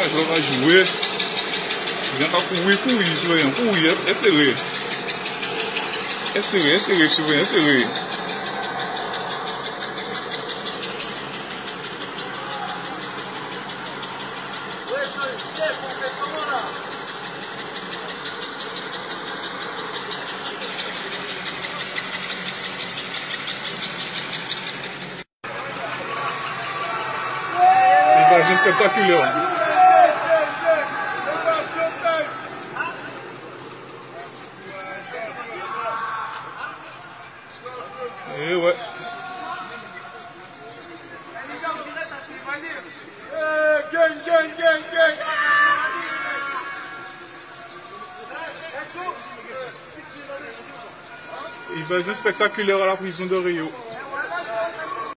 a joga a jouer. Vient à courir, courir, surveillant, courir, é serré. É serré, é Eh ouais. Il va juste spectaculaire à la prison de Rio.